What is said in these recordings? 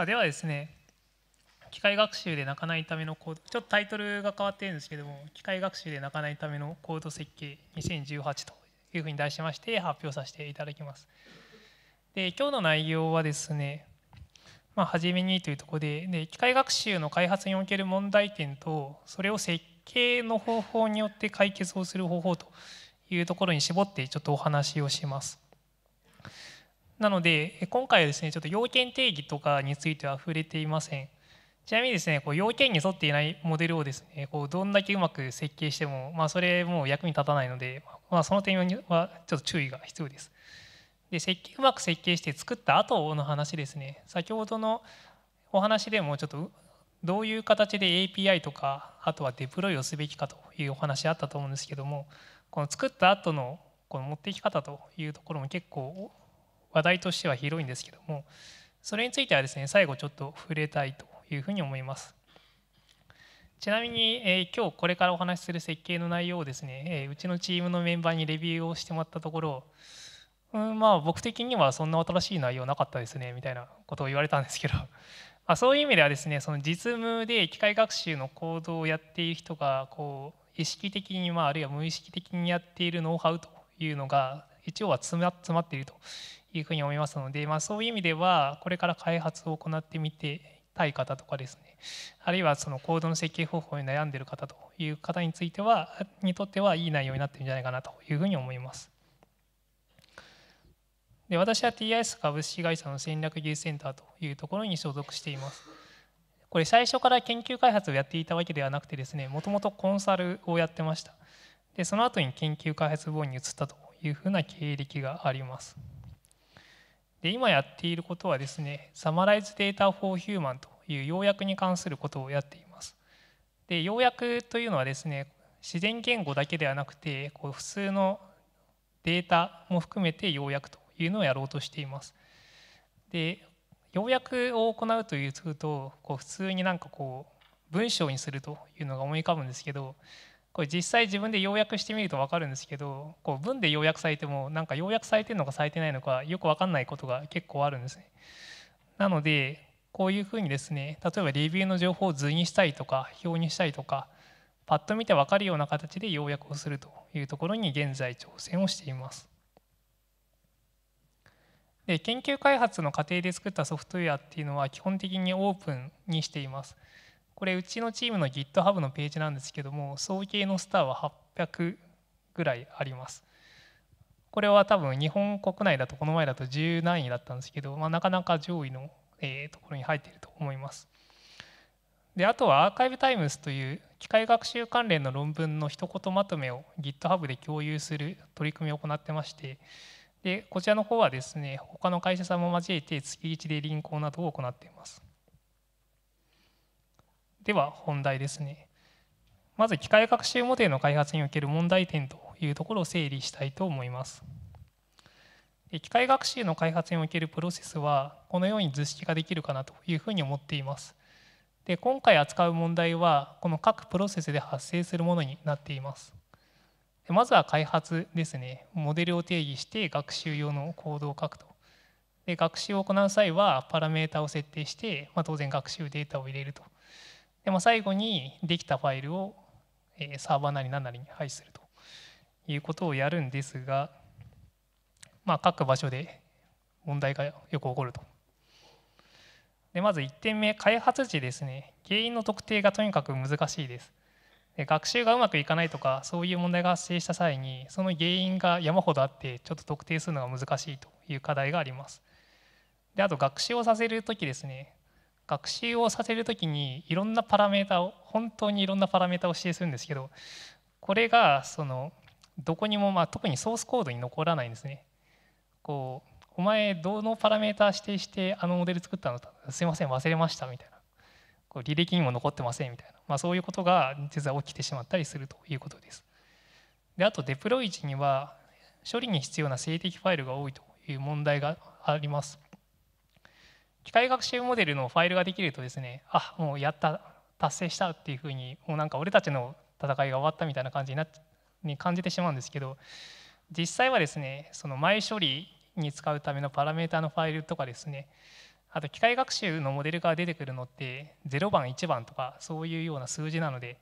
あではですね機械学習で泣かないためのコードちょっとタイトルが変わってるんですけども機械学習で泣かないためのコード設計2018というふうに題しまして発表させていただきますで今日の内容はですねまあ、初めにというところでで機械学習の開発における問題点とそれを設計の方法によって解決をする方法というところに絞ってちょっとお話をします。なので今回はですねちょっと要件定義とかについては触れていません。ちなみにですねこう要件に沿っていないモデルをですねこうどんだけうまく設計しても、まあ、それもう役に立たないので、まあ、その点はちょっと注意が必要です。で設計うまく設計して作った後の話ですね。先ほどのお話でもちょっとどういう形で API とかあとはデプロイをすべきかというお話あったと思うんですけどもこの作った後のこの持っていき方というところも結構話題としては広いんですけどもそれについてはですね最後ちょっと触れたいというふうに思います。ちなみに、えー、今日これからお話しする設計の内容をですね、えー、うちのチームのメンバーにレビューをしてもらったところうんまあ僕的にはそんな新しい内容なかったですねみたいなことを言われたんですけど まあそういう意味ではですねその実務で機械学習の行動をやっている人がこう意識的に、まあ、あるいは無意識的にやっているノウハウというのが一応は詰ま詰まっているというふうに思いますので、まあ、そういう意味ではこれから開発を行ってみてたい方とかですねあるいはそのコードの設計方法に悩んでいる方という方についてはにとってはいい内容になってるんじゃないかなというふうに思います。で私は TIS 株式会社の戦略技術センターというところに所属しています。これ最初から研究開発をやっていたわけではなくてですねもともとコンサルをやってましたでその後に研究開発部門に移ったというふうな経歴がありますで今やっていることはですねサマライズデータフォーヒューマンという要約に関することをやっていますで要約というのはですね自然言語だけではなくてこう普通のデータも含めて要約というのをやろうとしています。で要約を行うというとこう普通になんかこう文章にするというのが思い浮かぶんですけどこれ実際自分で要約してみると分かるんですけどこう文で要約されてもなんか要約されてるのかされてないのかよく分かんないことが結構あるんですね。なのでこういうふうにですね例えばレビューの情報を図にしたりとか表にしたりとかパッと見て分かるような形で要約をするというところに現在挑戦をしています。で研究開発の過程で作ったソフトウェアっていうのは基本的にオープンにしています。これうちのチームの GitHub のページなんですけども総計のスターは800ぐらいあります。これは多分日本国内だとこの前だと10何位だったんですけど、まあ、なかなか上位の、えところに入っていると思います。であとはアーカイブタイムスという機械学習関連の論文の一言まとめを GitHub で共有する取り組みを行ってましてでこちらの方はですね他の会社さんも交えて月1で輪行などを行っていますでは本題ですねまず機械学習モデルの開発における問題点というところを整理したいと思います機械学習の開発におけるプロセスはこのように図式化できるかなというふうに思っていますで今回扱う問題はこの各プロセスで発生するものになっていますでまずは開発ですね。モデルを定義して学習用のコードを書くと。で学習を行う際はパラメータを設定して、まあ、当然学習データを入れると。で、まあ、最後にできたファイルをサーバーなり何なりに配置するということをやるんですが、まあ、各場所で問題がよく起こると。でまず1点目、開発時ですね、原因の特定がとにかく難しいです。学習がうまくいかないとかそういう問題が発生した際にその原因が山ほどあってちょっと特定するのが難しいという課題があります。であと学習をさせる時ですね学習をさせる時にいろんなパラメータを本当にいろんなパラメータを指定するんですけどこれがそのどこにも、まあ、特にソースコードに残らないんですね。こうお前どのパラメータ指定してあのモデル作ったの？すいません忘れましたみたいなこう履歴にも残ってませんみたいなまあ、そういうことが実は起きてしまったりするということです。であとデプロイ時には処理に必要な静的ファイルが多いという問題があります。機械学習モデルのファイルができるとですねあもうやった達成したっていうふうにもうなんか俺たちの戦いが終わったみたいな感じになに感じてしまうんですけど実際はですねその前処理に使うためのパラメータのファイルとかですねあと機械学習のモデルが出てくるのって0番1番とかそういうような数字なので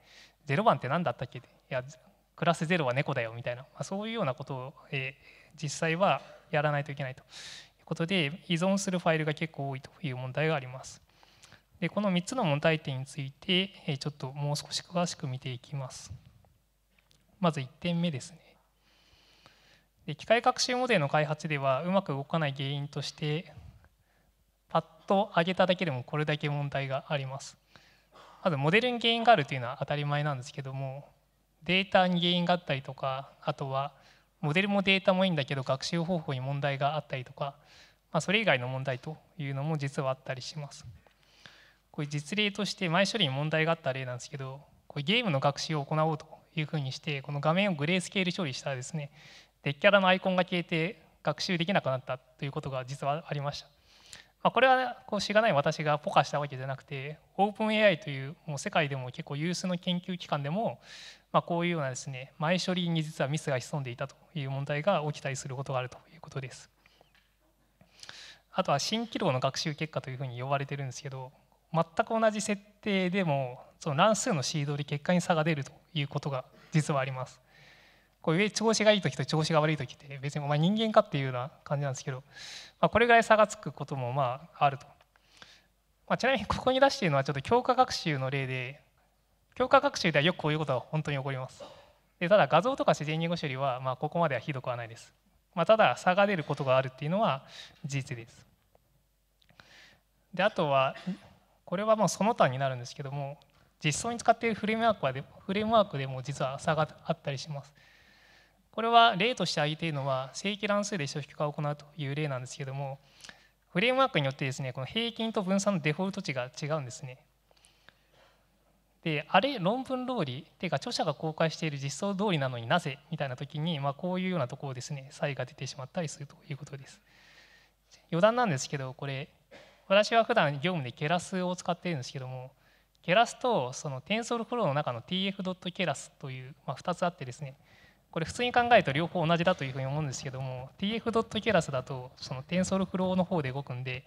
0番って何だったっけ？いやクラス0は猫だよみたいな、まあ、そういうようなことを、えー、実際はやらないといけないと。ことで依存するファイルが結構多いという問題があります。でこの3つの問題点について、え、ちょっともう少し詳しく見ていきます。まず1点目ですね。で機械学習モデルの開発ではうまく動かない原因としてパッと上げただけでもこれだけ問題があります。まずモデルに原因があるというのは当たり前なんですけどもデータに原因があったりとかあとはモデルもデータもいいんだけど学習方法に問題があったりとか、まあ、それ以外の問題というのも実はあったりします。これ実例として前処理に問題があった例なんですけどこれゲームの学習を行おうというふうにしてこの画面をグレースケール処理したらですねデッキャラのアイコンが消えて学習できなくなったということが実はありました。まあ、これはこうしがない私がポカしたわけじゃなくてオープン AI というもう世界でも結構有数の研究機関でも、まあ、こういうようなですね前処理に実はミスが潜んでいたという問題が起きたりすることがあるということです。あとは新機能の学習結果というふうに呼ばれてるんですけど全く同じ設定でもその乱数のシードで結果に差が出るということが実はあります。こう上調子がいい時と調子が悪い時って別にお前人間かっていうような感じなんですけど、まあ、これぐらい差がつくこともまああると、まあ、ちなみにここに出しているのはちょっと強化学習の例で強化学習ではよくこういうことは本当に起こります。でただ画像とか自然言語処理はまあここまではひどくはないです、まあ、ただ差が出ることがあるっていうのは事実です。であとはこれはもうその他になるんですけども実装に使っているフレームワークはでフレームワークでも実は差があったりします。これは例として挙げているのは正規乱数で初期化を行うという例なんですけどもフレームワークによってですねこの平均と分散のデフォルト値が違うんですね。であれ論文通りっていうか著者が公開している実装通りなのになぜみたいな時に、まあ、こういうようなところですね差異が出てしまったりするということです。余談なんですけどこれ私は普段業務でケラスを使っているんですけどもケラスとその TensorFlow の中の tf.keras という、まあ、2つあってですねこれ普通に考えると両方同じだというふうに思うんですけども tf.keras だとその TensorFlow の方で動くんで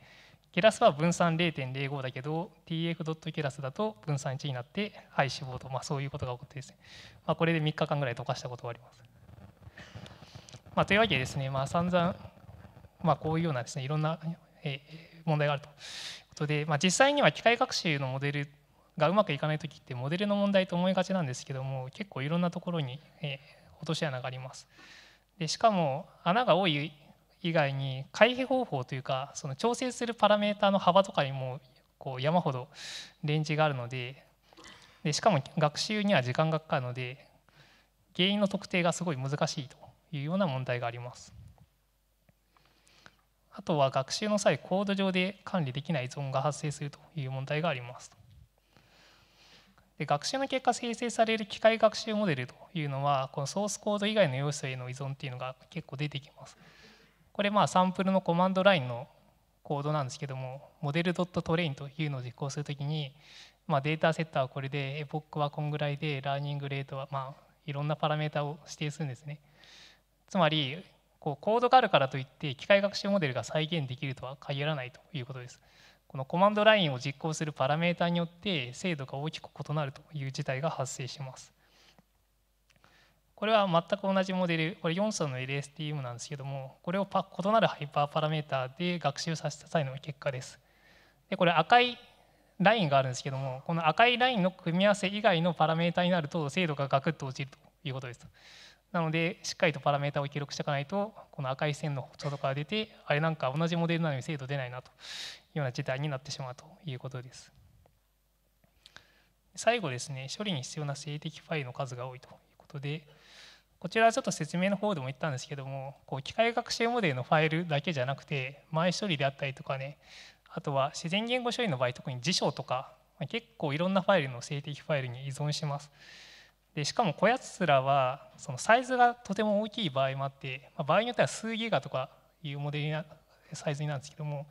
ケラスは分散0.05だけど tf.keras だと分散1になってはい死亡と、まあ、そういうことが起こってですね、まあ、これで3日間ぐらい溶かしたことがあります。まあ、というわけでですね、まあ、散々、まあ、こういうようなですねいろんな、え問題があるということで、まあ、実際には機械学習のモデルがうまくいかない時ってモデルの問題と思いがちなんですけども結構いろんなところに、え落とし穴があります。でしかも穴が多い以外に回避方法というかその調整するパラメータの幅とかにもこう山ほどレンジがあるのででしかも学習には時間がかかるので原因の特定がすごい難しいというような問題があります。あとは学習の際コード上で管理できない依存が発生するという問題があります。で学習の結果生成される機械学習モデルというのはこのソースコード以外の要素への依存っていうのが結構出てきます。これまあサンプルのコマンドラインのコードなんですけどもモデル .train というのを実行するときに、まあ、データセットはこれでエポックはこんぐらいで learning rate はまあいろんなパラメータを指定するんですね。つまりこうコードがあるからといって機械学習モデルが再現できるとは限らないということです。このコマンドラインを実行するパラメータによって精度が大きく異なるという事態が発生します。これは全く同じモデル、これ4層の LSTM なんですけども、これを異なるハイパーパラメータで学習させた際の結果です。でこれ赤いラインがあるんですけども、この赤いラインの組み合わせ以外のパラメータになると精度がガクッと落ちるということです。なので、しっかりとパラメータを記録しておかないと、この赤い線の外から出て、あれなんか同じモデルなのに精度出ないなとような事態になってしまうということです。最後ですね、処理に必要な静的ファイルの数が多いということで、こちらはちょっと説明の方でも言ったんですけども、こう機械学習モデルのファイルだけじゃなくて、前処理であったりとかね、あとは自然言語処理の場合、特に辞書とか、結構いろんなファイルの静的ファイルに依存します。でしかもこやつらはそのサイズがとても大きい場合もあって、ま、場合によっては数ギガとかいうモデルなサイズになるんですけども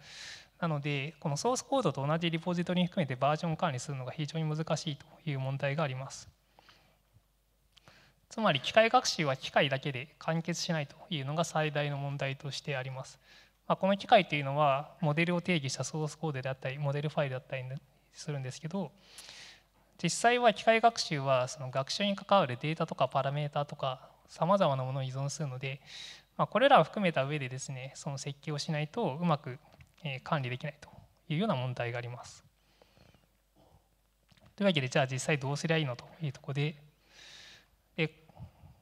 なのでこのソースコードと同じリポジトリに含めてバージョン管理するのが非常に難しいという問題があります。つまり機械学習は機械だけで完結しないというのが最大の問題としてあります。まあ、この機械というのはモデルを定義したソースコードであったりモデルファイルだったりするんですけど実際は機械学習はその学習に関わるデータとかパラメータとかさまざまなものを依存するので、まあ、これらを含めた上でですねその設計をしないとうまく管理できないというような問題があります。というわけでじゃあ実際どうすりゃいいのというところでで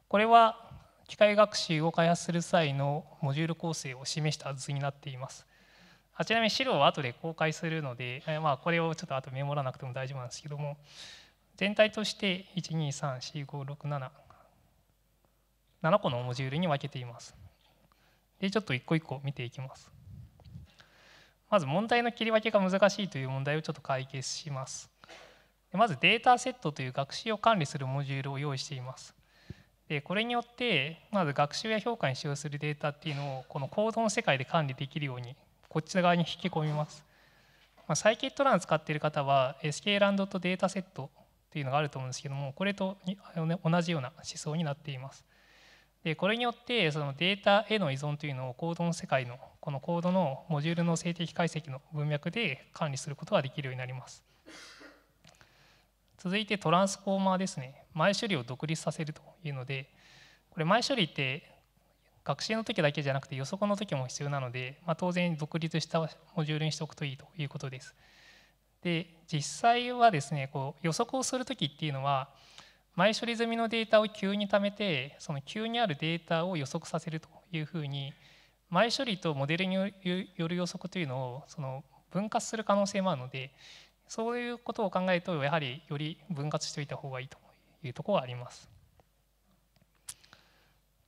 これは機械学習を開発する際のモジュール構成を示した図になっています。あちなみに資料は後で公開するので、まあ、これをちょっと後メモらなくても大丈夫なんですけども全体として1234567 7個のモジュールに分けています。でちょっと一個一個見ていきます。まず問題の切り分けが難しいという問題をちょっと解決します。まずデータセットという学習を管理するモジュールを用意しています。でこれによってまず学習や評価に使用するデータっていうのをこのコードの世界で管理できるようにこっち側に引き込みます。まあ、サイキットラン使っている方は SK ランドとデータセットっていうのがあると思うんですけどもこれと同じような思想になっています。でこれによってそのデータへの依存というのをコードの世界のこのコードのモジュールの静的解析の文脈で管理することができるようになります。続いてトランスフォーマーですね前処理を独立させるというのでこれ前処理って学習の時だけじゃなくて予測の時も必要なので、まあ、当然独立したモジュールにしておくといいということです。で実際はですねこう予測をする時っていうのは前処理済みのデータを急に貯めてその急にあるデータを予測させるというふうに前処理とモデルによる予測というのをその分割する可能性もあるのでそういうことを考えるとやはりより分割しておいた方がいいというところはあります。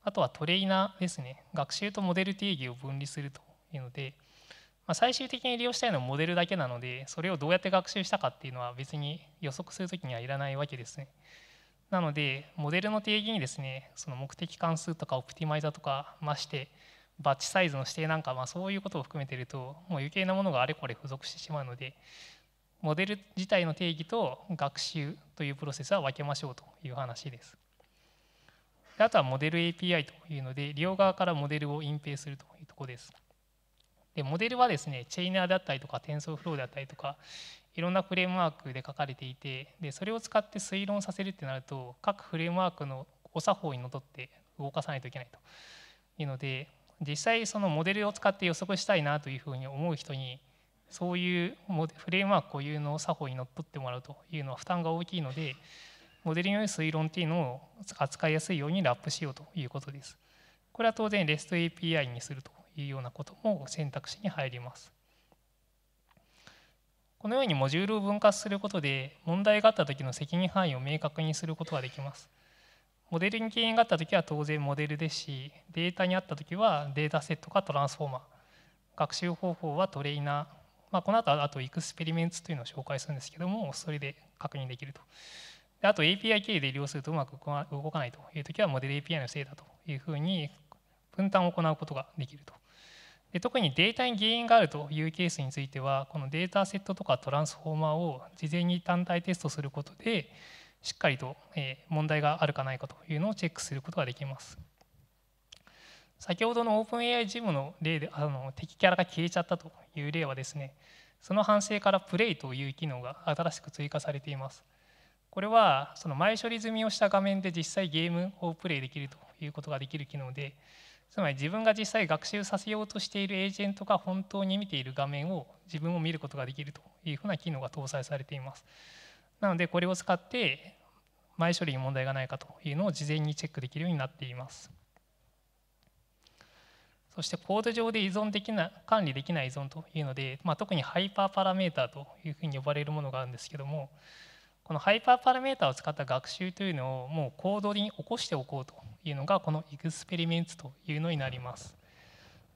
あとはトレーナーですね学習とモデル定義を分離するというので、まあ、最終的に利用したいのはモデルだけなのでそれをどうやって学習したかっていうのは別に予測するときにはいらないわけですね。なのでモデルの定義にですねその目的関数とかオプティマイザーとかましてバッチサイズの指定なんか、まあ、そういうことを含めてるともう余計なものがあれこれ付属してしまうのでモデル自体の定義と学習というプロセスは分けましょうという話です。であとはモデル API というので利用側からモデルを隠蔽するというところです。でモデルはですねチェイナーだったりとかテンソーフローだったりとかいろんなフレームワークで書かれていてでそれを使って推論させるってなると各フレームワークのお作法にのっとって動かさないといけないというので実際そのモデルを使って予測したいなというふうに思う人にそういうフレームワーク固有の作法にのっとってもらうというのは負担が大きいのでモデルによる推論っていうのを扱いやすいようにラップしようということです。これは当然 REST API にするというようなことも選択肢に入ります。このようにモジュールを分割することで問題があった時の責任範囲を明確にすることができます。モデルに原因があった時は当然モデルですしデータにあった時はデータセットかトランスフォーマー。学習方法はトレーナー、まあ、この後はあとエクスペリメンツというのを紹介するんですけどもそれで確認できると。であと API 経由で利用するとうまく動かないという時はモデル API のせいだというふうに分担を行うことができると。で特にデータに原因があるというケースについてはこのデータセットとかトランスフォーマーを事前に単体テストすることでしっかりと問題があるかないかというのをチェックすることができます。先ほどの OpenAI ジムの例であの敵キャラが消えちゃったという例はですねその反省からプレイという機能が新しく追加されています。これはその前処理済みをした画面で実際ゲームをプレイできるということができる機能でつまり自分が実際学習させようとしているエージェントが本当に見ている画面を自分も見ることができるというふうな機能が搭載されています。なのでこれを使って前処理に問題がないかというのを事前にチェックできるようになっています。そしてコード上で依存できな管理できない依存というので、まあ、特にハイパーパラメータというふうに呼ばれるものがあるんですけどもこのハイパーパラメータを使った学習というのをもうコードに起こしておこうというのがこのエクスペリメンツというのになります。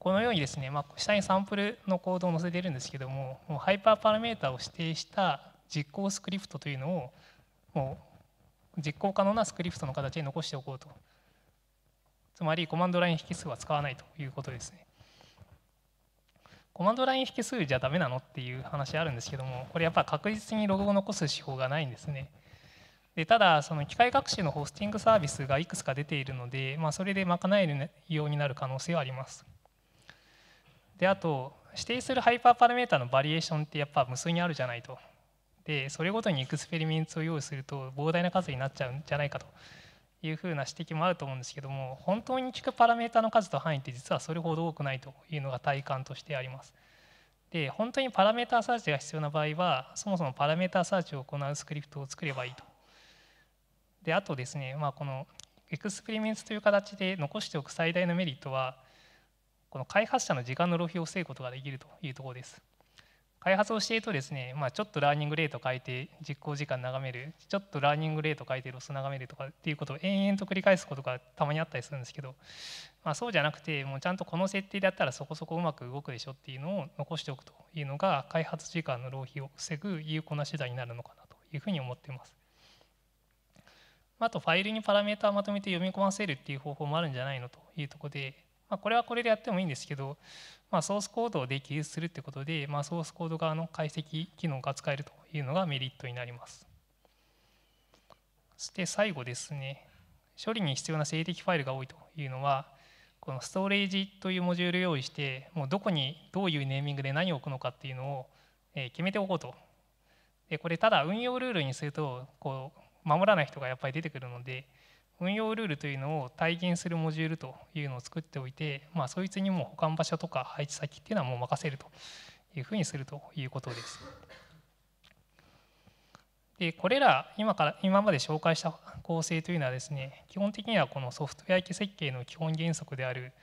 このようにですね、まあ、下にサンプルのコードを載せているんですけどももうハイパーパラメータを指定した実行スクリプトというのをもう実行可能なスクリプトの形で残しておこうとつまりコマンドライン引数は使わないということですねコマンドライン引数じゃダメなのっていう話あるんですけどもこれやっぱ確実にログを残す手法がないんですね。でただその機械学習のホスティングサービスがいくつか出ているので、まあ、それで賄えるようになる可能性はあります。であと指定するハイパーパラメータのバリエーションってやっぱ無数にあるじゃないと。でそれごとにエクスペリメントを用意すると膨大な数になっちゃうんじゃないかと。いうふうな指摘もあると思うんですけども本当に効くパラメータの数と範囲って実はそれほど多くないというのが体感としてあります。で本当にパラメータサーチが必要な場合はそもそもパラメータサーチを行うスクリプトを作ればいいと。であとですね、まあ、この experiment という形で残しておく最大のメリットはこの開発者の時間の浪費を防ぐことができるというところです。開発をしているとですね、まあ、ちょっと learning rate 変えて実行時間眺めるちょっと learning rate 変えてロス眺めるとかっていうことを延々と繰り返すことがたまにあったりするんですけど、まあ、そうじゃなくてもうちゃんとこの設定でやったらそこそこうまく動くでしょっていうのを残しておくというのが開発時間の浪費を防ぐ有効な手段になるのかなというふうに思っています。あとファイルにパラメータをまとめて読み込ませるっていう方法もあるんじゃないのというところで、まあ、これはこれでやってもいいんですけど、まあ、ソースコードで記述するってことで、まあ、ソースコード側の解析機能が使えるというのがメリットになります。そして最後ですね、処理に必要な静的ファイルが多いというのは、このストレージというモジュール用意して、もうどこにどういうネーミングで何を置くのかっていうのを決めておこうと。でこれただ運用ルールにするとこう守らない人がやっぱり出てくるので、運用ルールというのを体現するモジュールというのを作っておいて、まあ、そいつにも保管場所とか配置先っていうのはもう任せるというふうにするということです。でこれら今から今まで紹介した構成というのはですね基本的にはこのソフトウェア機設計の基本原則である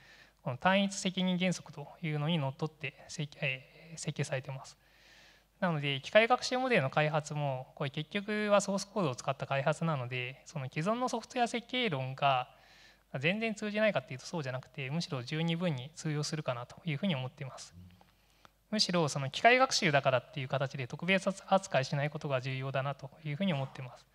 この単一責任原則というのにのっとって設計されています。なので機械学習モデルの開発もこれ結局はソースコードを使った開発なのでその既存のソフトウェア設計論が全然通じないかっていうとそうじゃなくてむしろ十二分に通用するかなというふうに思っています。むしろその機械学習だからっていう形で特別扱いしないことが重要だなというふうに思ってます。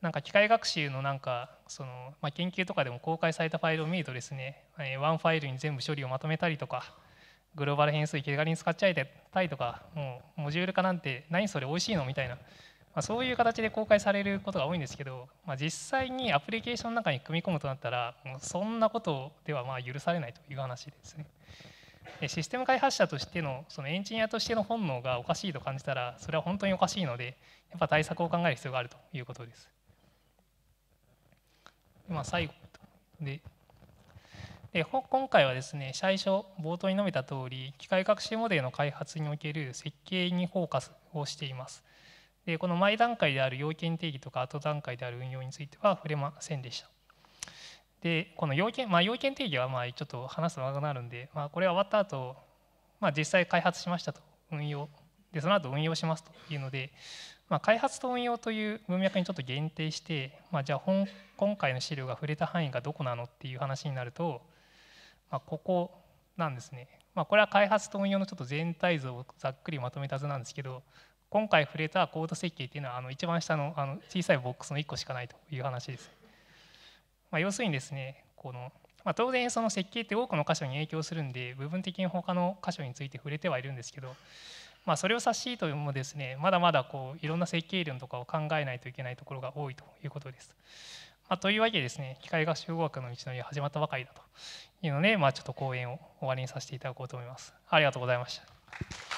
なんか機械学習のなんかその、まあ、研究とかでも公開されたファイルを見るとですね、ワンファイルに全部処理をまとめたりとか、グローバル変数気軽に使っちゃいたいとかもうモジュール化なんて何それ美味しいの？みたいな、まあ、そういう形で公開されることが多いんですけど、まあ、実際にアプリケーションの中に組み込むとなったらもうそんなことではまあ許されないという話ですね。システム開発者としてのそのエンジニアとしての本能がおかしいと感じたらそれは本当におかしいのでやっぱ対策を考える必要があるということです。今最後でで今回はですね最初冒頭に述べた通り機械学習モデルの開発における設計にフォーカスをしています。でこの前段階である要件定義とか後段階である運用については触れませんでした。でこの要件,、まあ、要件定義はまあちょっと話すと長くなるんで、まあ、これは終わった後、まあ実際開発しましたと運用でその後運用しますというので、まあ、開発と運用という文脈にちょっと限定して、まあ、じゃあ本今回の資料が触れた範囲がどこなのっていう話になるとまあ、ここなんですね。まあ、これは開発と運用のちょっと全体像をざっくりまとめた図なんですけど今回触れたコード設計っていうのはあの一番下のあの小さいボックスの1個しかないという話です。まあ、要するにですねこの、まあ、当然その設計って多くの箇所に影響するんで部分的に他の箇所について触れてはいるんですけど、まあ、それを指しともですねまだまだこういろんな設計論とかを考えないといけないところが多いということです。まあ、というわけでですね機械学習語学の道のりが始まったばかりだというので、まあ、ちょっと講演を終わりにさせていただこうと思います。ありがとうございました。